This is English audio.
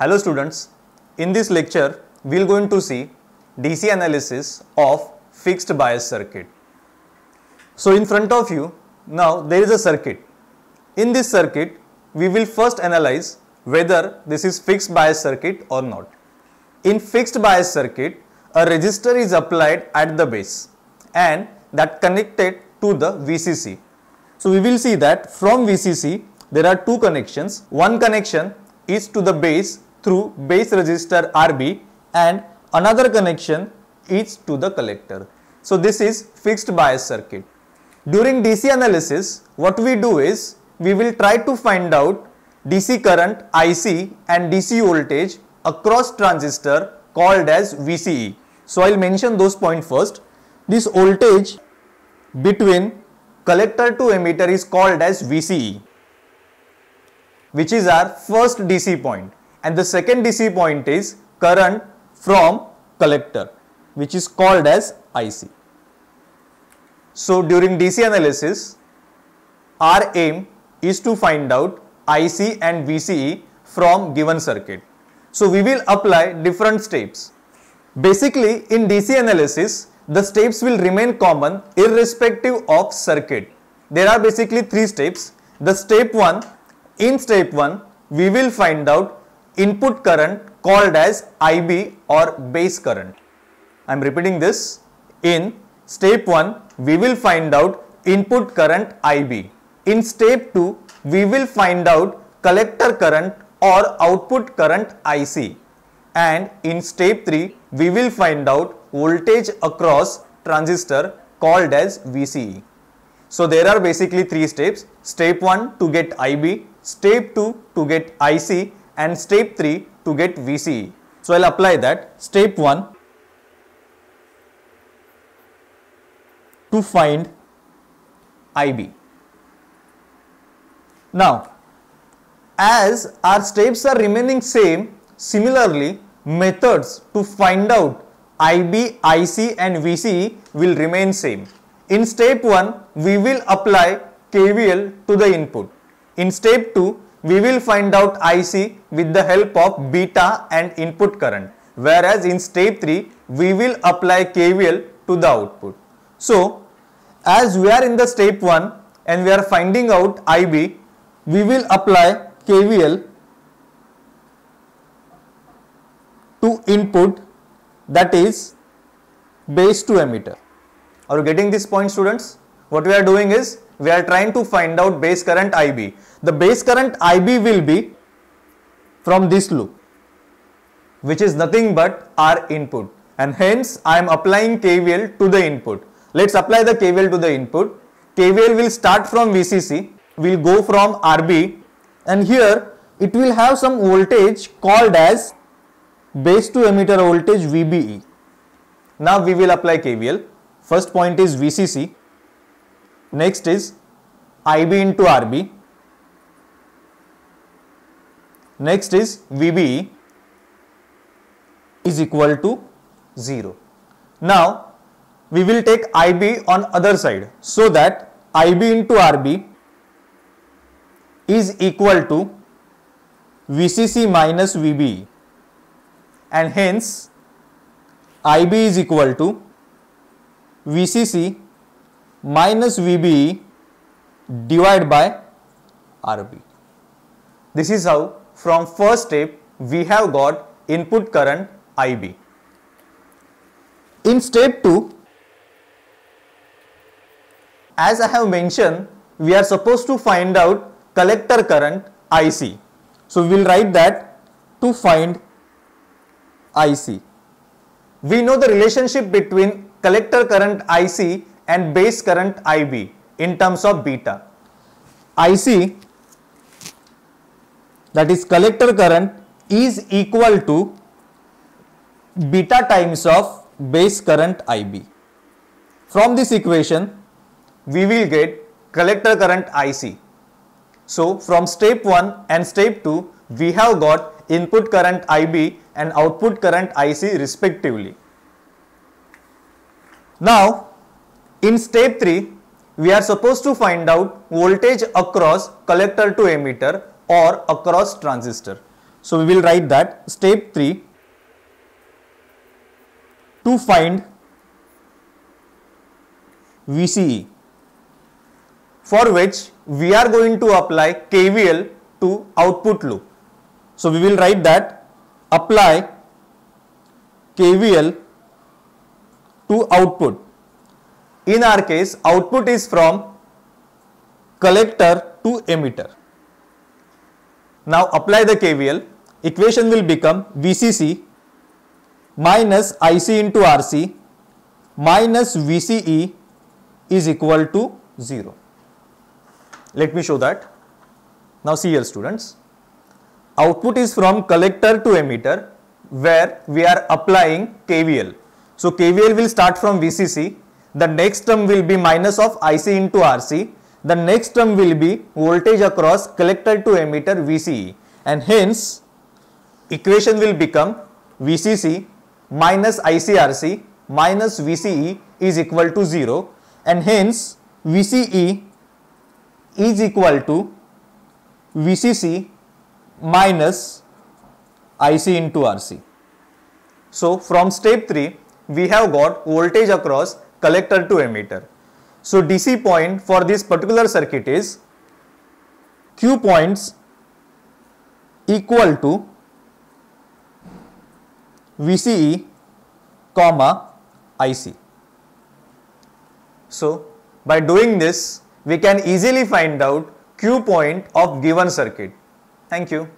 Hello students, in this lecture we are going to see DC analysis of fixed bias circuit. So in front of you now there is a circuit. In this circuit we will first analyze whether this is fixed bias circuit or not. In fixed bias circuit a resistor is applied at the base and that connected to the VCC. So we will see that from VCC there are two connections. One connection is to the base through base resistor RB and another connection is to the collector. So this is fixed bias circuit. During DC analysis what we do is we will try to find out DC current IC and DC voltage across transistor called as VCE. So I'll mention those points first. This voltage between collector to emitter is called as VCE which is our first DC point and the second DC point is current from collector which is called as IC. So during DC analysis our aim is to find out IC and VCE from given circuit. So we will apply different steps. Basically in DC analysis the steps will remain common irrespective of circuit. There are basically three steps. The step 1, in step 1 we will find out input current called as IB or base current. I am repeating this. In step 1 we will find out input current IB. In step 2 we will find out collector current or output current IC and in step 3 we will find out voltage across transistor called as VCE. So there are basically three steps. Step 1 to get IB, step 2 to get IC and step 3 to get VCE. So I'll apply that. Step 1 to find IB. Now as our steps are remaining same, similarly methods to find out IB, IC and VCE will remain same. In step 1, we will apply KVL to the input. In step 2, we will find out IC with the help of beta and input current. Whereas in step 3, we will apply KVL to the output. So, as we are in the step 1 and we are finding out IB, we will apply KVL to input that is base to emitter. Are you getting this point students? What we are doing is we are trying to find out base current IB. The base current IB will be from this loop which is nothing but our input and hence I am applying KVL to the input. Let's apply the KVL to the input. KVL will start from VCC, will go from RB and here it will have some voltage called as base to emitter voltage VBE. Now we will apply KVL. First point is VCC. Next is IB into RB. Next is VB is equal to 0. Now we will take IB on other side so that IB into RB is equal to VCC minus VB and hence IB is equal to VCC minus VBE divided by RB. This is how from first step we have got input current IB. In step 2, as I have mentioned, we are supposed to find out collector current IC. So we will write that to find IC. We know the relationship between collector current IC and base current IB in terms of beta. IC that is collector current is equal to beta times of base current IB. From this equation we will get collector current IC. So from step 1 and step 2 we have got input current IB and output current IC respectively. Now in step 3 we are supposed to find out voltage across collector to emitter or across transistor. So we will write that step 3 to find VCE for which we are going to apply KVL to output loop. So we will write that apply KVL to output. In our case, output is from collector to emitter. Now apply the KVL. Equation will become VCC minus IC into RC minus VCE is equal to 0. Let me show that. Now see here students. Output is from collector to emitter where we are applying KVL. So KVL will start from VCC. The next term will be minus of IC into RC. The next term will be voltage across collector to emitter VCE and hence equation will become VCC minus ICRC minus VCE is equal to 0 and hence VCE is equal to VCC minus IC into RC. So from step 3 we have got voltage across collector to emitter. So DC point for this particular circuit is Q points equal to VCE comma IC. So by doing this we can easily find out Q point of given circuit. Thank you.